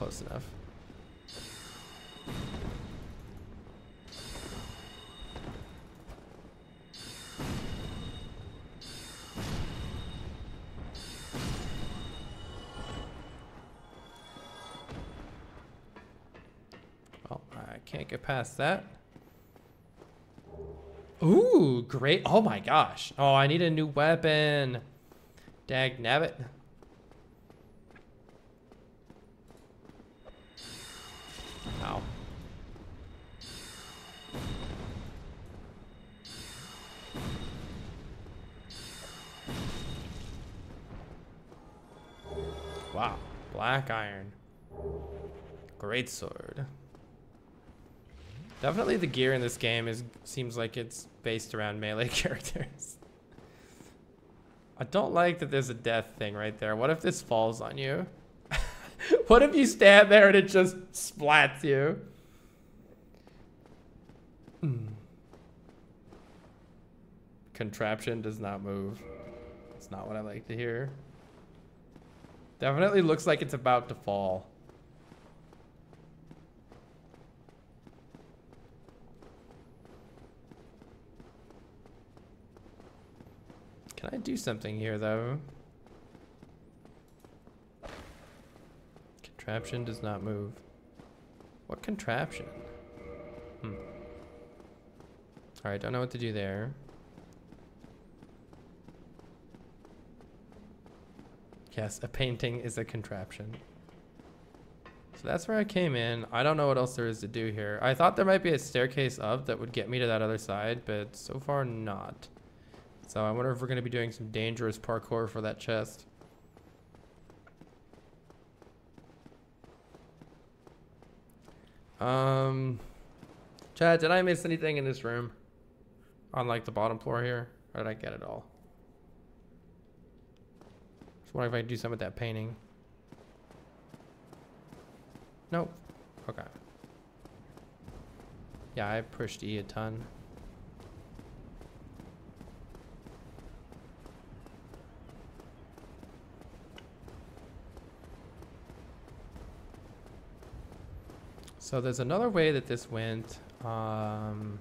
close enough. Well, I can't get past that. Ooh, great. Oh my gosh. Oh, I need a new weapon. Dag nabbit. Wow. Black iron. Great sword. Definitely the gear in this game is seems like it's based around melee characters. I don't like that there's a death thing right there. What if this falls on you? what if you stand there and it just splats you? Hmm. Contraption does not move. It's not what I like to hear. Definitely looks like it's about to fall. Can I do something here, though? Contraption does not move. What contraption? Hmm. Alright, don't know what to do there. Yes, a painting is a contraption. So that's where I came in. I don't know what else there is to do here. I thought there might be a staircase up that would get me to that other side, but so far not. So I wonder if we're going to be doing some dangerous parkour for that chest. Um, chat, did I miss anything in this room? On like the bottom floor here? Or did I get it all? Just wondering if I do some of that painting. Nope. Okay. Yeah, I pushed E a ton. So there's another way that this went. Um,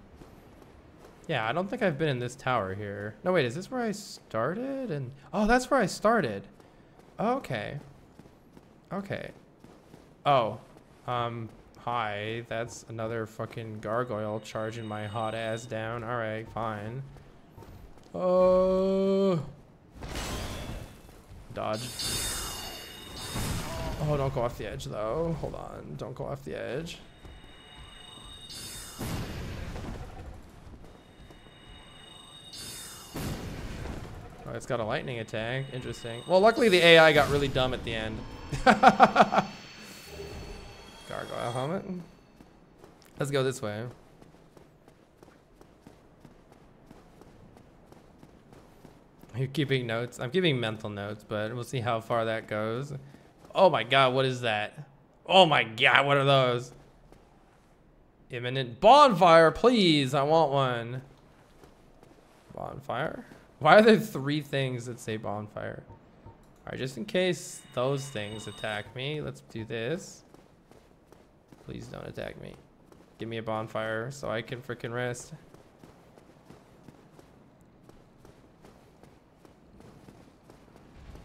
yeah, I don't think I've been in this tower here. No, wait, is this where I started? And Oh, that's where I started. Okay. Okay. Oh. Um, hi. That's another fucking gargoyle charging my hot ass down. Alright, fine. Oh. Dodge. Oh, don't go off the edge though. Hold on. Don't go off the edge. It's got a lightning attack. Interesting. Well, luckily the AI got really dumb at the end. Gargoyle helmet. Let's go this way. You're keeping notes. I'm keeping mental notes, but we'll see how far that goes. Oh my god, what is that? Oh my god, what are those? Imminent bonfire, please. I want one. Bonfire? Why are there three things that say bonfire? Alright, just in case those things attack me, let's do this. Please don't attack me. Give me a bonfire so I can freaking rest.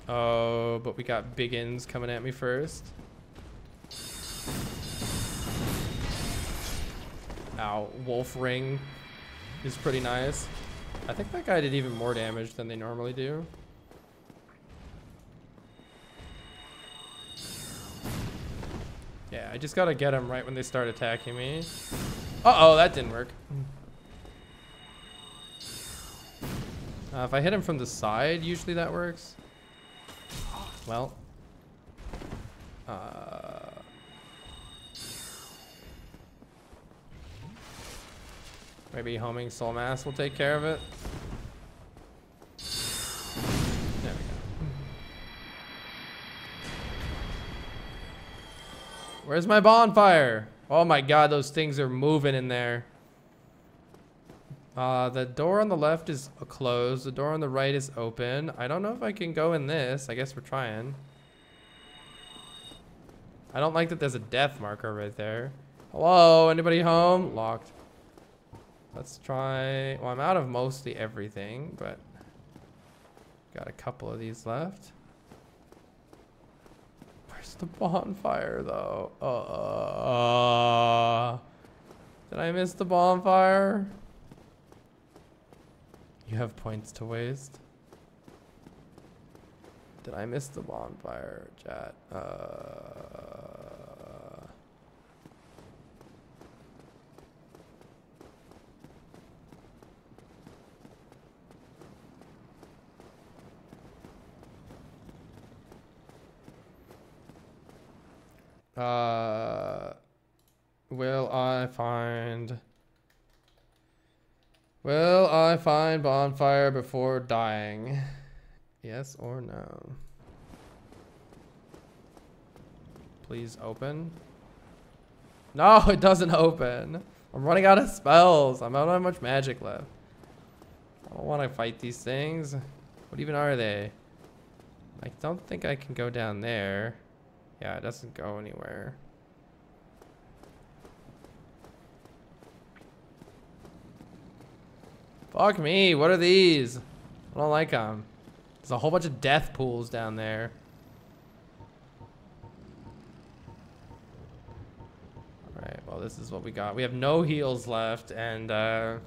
Oh, but we got Biggins coming at me first. Ow, Wolf Ring is pretty nice. I think that guy did even more damage than they normally do. Yeah, I just gotta get him right when they start attacking me. Uh-oh, that didn't work. Uh, if I hit him from the side, usually that works. Well. Uh, maybe homing soul mass will take care of it. There we go. Where's my bonfire? Oh my god, those things are moving in there. Uh, the door on the left is closed. The door on the right is open. I don't know if I can go in this. I guess we're trying. I don't like that there's a death marker right there. Hello, anybody home? Locked. Let's try, well, I'm out of mostly everything, but got a couple of these left. Where's the bonfire though? Uh, did I miss the bonfire? You have points to waste. Did I miss the bonfire, chat? Uh, Uh, will I find... Will I find bonfire before dying? Yes or no? Please open. No, it doesn't open. I'm running out of spells. I don't have much magic left. I don't want to fight these things. What even are they? I don't think I can go down there. Yeah, it doesn't go anywhere. Fuck me, what are these? I don't like them. There's a whole bunch of death pools down there. Alright, well this is what we got. We have no heals left and uh...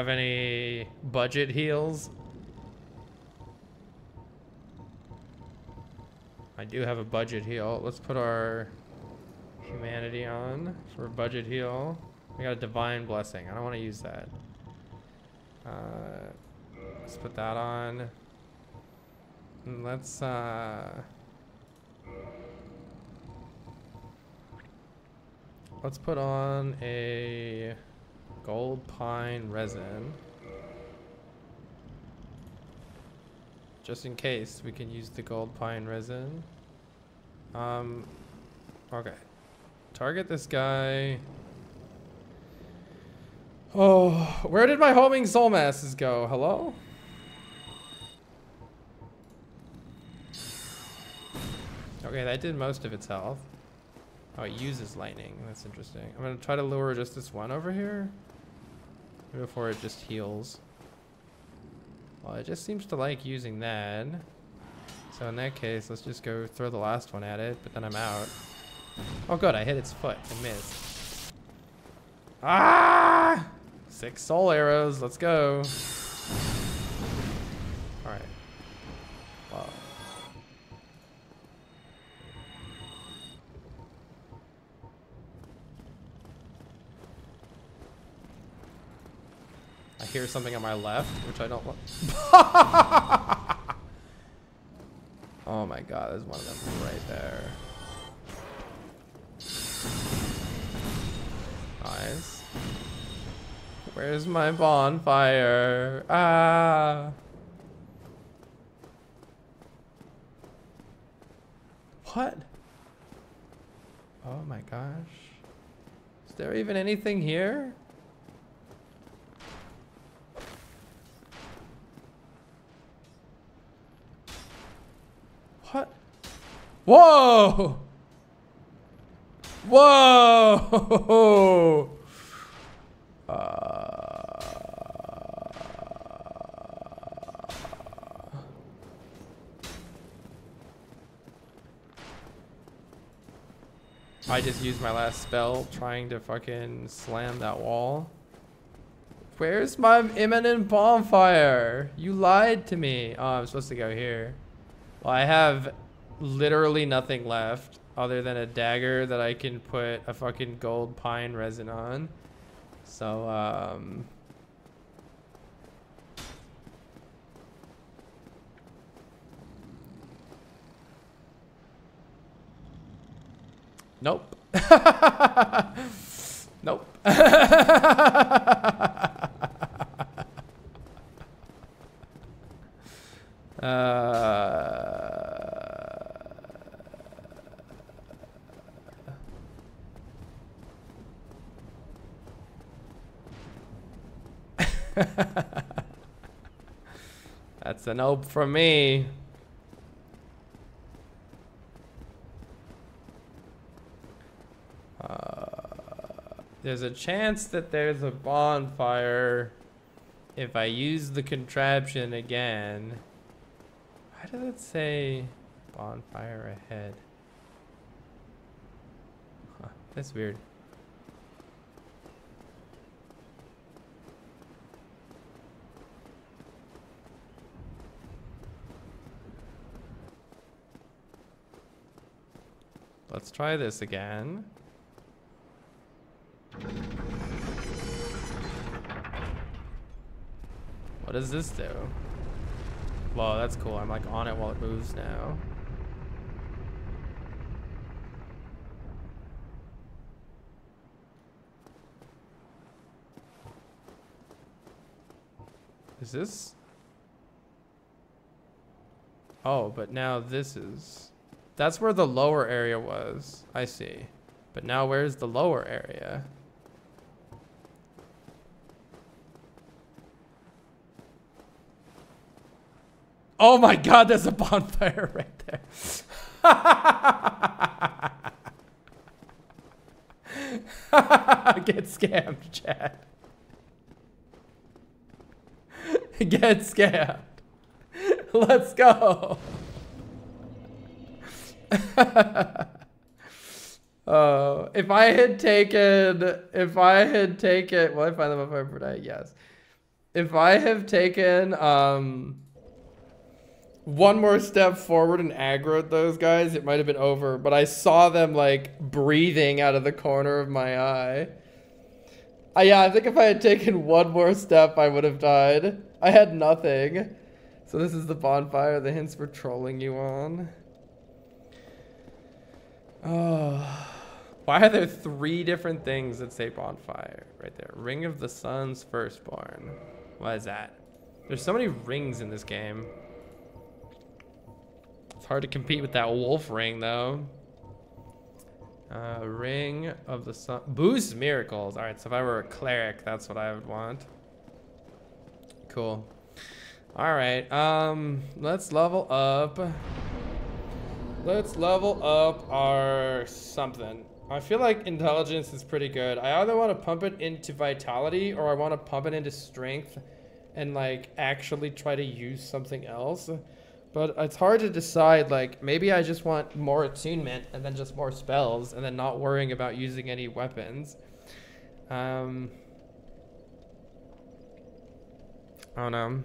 have any budget heals? I do have a budget heal. Let's put our humanity on for budget heal. We got a divine blessing. I don't want to use that. Uh, let's put that on. And let's uh, let's put on a gold pine resin. Just in case we can use the gold pine resin. Um, okay. Target this guy. Oh, where did my homing soul masses go? Hello? Okay, that did most of its health. Oh, it uses lightning. That's interesting. I'm gonna try to lure just this one over here. Before it just heals. Well, it just seems to like using that. So in that case, let's just go throw the last one at it, but then I'm out. Oh good, I hit its foot and missed. Ah! Six soul arrows, let's go. Hear something on my left, which I don't want. oh my god, there's one of them right there. Nice. Where's my bonfire? Ah. What? Oh my gosh. Is there even anything here? What? Whoa! Whoa! Uh... I just used my last spell trying to fucking slam that wall. Where's my imminent bonfire? You lied to me. Oh, I'm supposed to go here. Well, I have literally nothing left other than a dagger that I can put a fucking gold pine resin on. So, um... Nope. nope. uh... That's a nope from me. Uh, there's a chance that there's a bonfire if I use the contraption again. Why does it say bonfire ahead? Huh, that's weird. Let's try this again. What does this do? Whoa, that's cool. I'm like on it while it moves now. Is this? Oh, but now this is... That's where the lower area was. I see. But now where's the lower area? Oh my god, there's a bonfire right there. Get scammed, chat. Get scammed. Let's go. Oh, if I had taken, if I had taken, will I find them up for tonight? Yes. If I have taken, um, one more step forward and aggroed those guys, it might have been over. But I saw them like breathing out of the corner of my eye. Uh, yeah, I think if I had taken one more step, I would have died. I had nothing. So this is the bonfire the hints were trolling you on. Oh. Why are there three different things that say bonfire right there? Ring of the Sun's Firstborn. What is that? There's so many rings in this game. It's hard to compete with that wolf ring, though. Uh, ring of the sun. Boost miracles. All right, so if I were a cleric, that's what I would want. Cool. All right, um, let's level up. Let's level up our something. I feel like intelligence is pretty good. I either want to pump it into vitality or I want to pump it into strength and like actually try to use something else. But it's hard to decide, like, maybe I just want more attunement and then just more spells and then not worrying about using any weapons. Um, I don't know.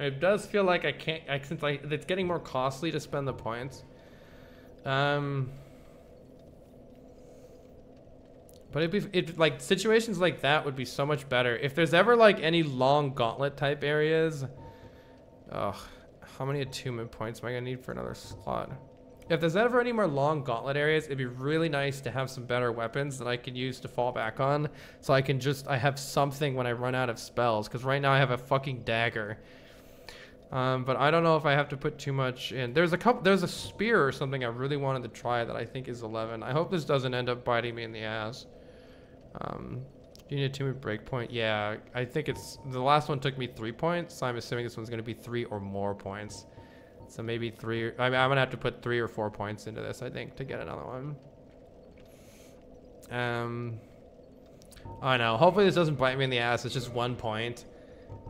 It does feel like I can't, I, since like, it's getting more costly to spend the points. Um, but it'd be, it, like, situations like that would be so much better. If there's ever, like, any long gauntlet type areas, ugh. How many attunement points am I gonna need for another slot? If there's ever any more long gauntlet areas, it'd be really nice to have some better weapons that I can use to fall back on. So I can just, I have something when I run out of spells. Because right now I have a fucking dagger. Um, but I don't know if I have to put too much in. There's a couple, there's a spear or something I really wanted to try that I think is 11. I hope this doesn't end up biting me in the ass. Um, do you need a two-minute breakpoint. Yeah, I think it's the last one took me three points, so I'm assuming this one's going to be three or more points. So maybe three. I I'm gonna have to put three or four points into this, I think, to get another one. Um, I know. Hopefully this doesn't bite me in the ass. It's just one point.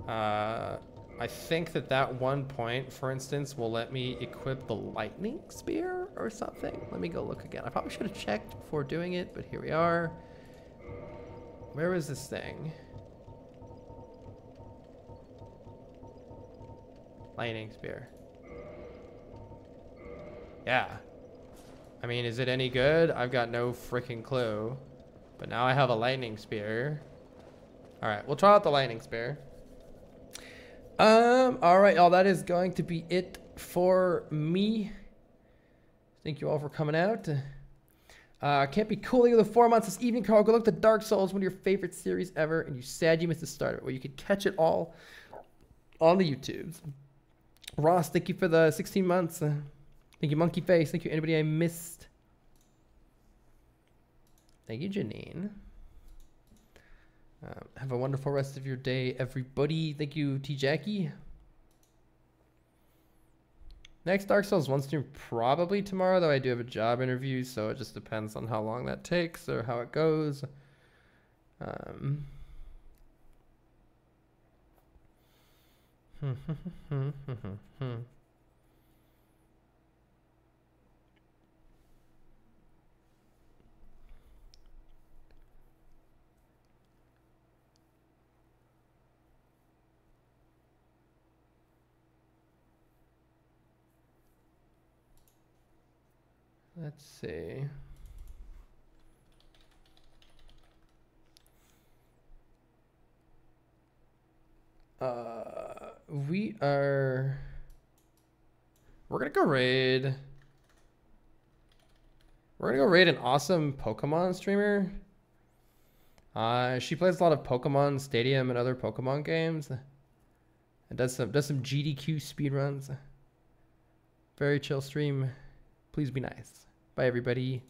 Uh, I think that that one point, for instance, will let me equip the lightning spear or something. Let me go look again. I probably should have checked before doing it, but here we are. Where is this thing? Lightning spear. Yeah. I mean, is it any good? I've got no freaking clue. But now I have a lightning spear. Alright, we'll try out the lightning spear. Um, alright, y'all, that is going to be it for me. Thank you all for coming out. Uh, can't be cooler than four months this evening, Carl. Go look at Dark Souls, one of your favorite series ever, and you sad you missed the start of it, where you could catch it all on the YouTubes. Ross, thank you for the 16 months. Thank you, Monkey Face. Thank you, anybody I missed. Thank you, Janine. Um, have a wonderful rest of your day, everybody. Thank you, T Jackie. Next Dark Souls 1 stream probably tomorrow, though I do have a job interview, so it just depends on how long that takes or how it goes. Um, hmm, hmm, hmm, Let's see. Uh, we are. We're gonna go raid. We're gonna go raid an awesome Pokemon streamer. Uh, she plays a lot of Pokemon Stadium and other Pokemon games. And does some does some GDQ speedruns. Very chill stream. Please be nice. Bye, everybody.